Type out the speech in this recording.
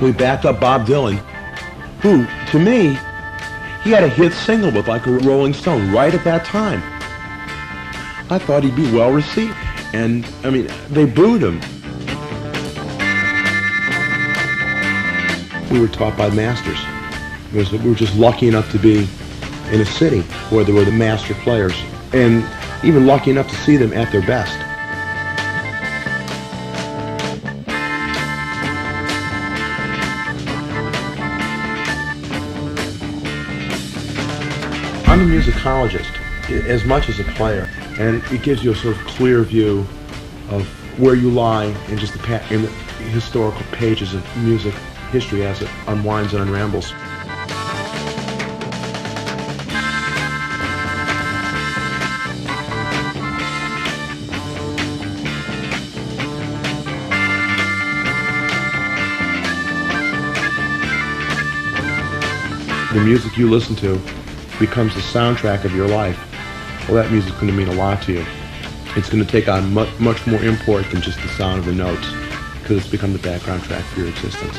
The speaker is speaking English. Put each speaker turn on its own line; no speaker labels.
We backed up Bob Dylan, who, to me, he had a hit single with like a Rolling Stone right at that time. I thought he'd be well received. And, I mean, they booed him. We were taught by masters. We were just lucky enough to be in a city where there were the master players. And even lucky enough to see them at their best. I'm a musicologist as much as a player, and it gives you a sort of clear view of where you lie in just the, in the historical pages of music history as it unwinds and unrambles. The music you listen to becomes the soundtrack of your life. Well, that music's going to mean a lot to you. It's going to take on much, much more import than just the sound of the notes because it's become the background track for your existence.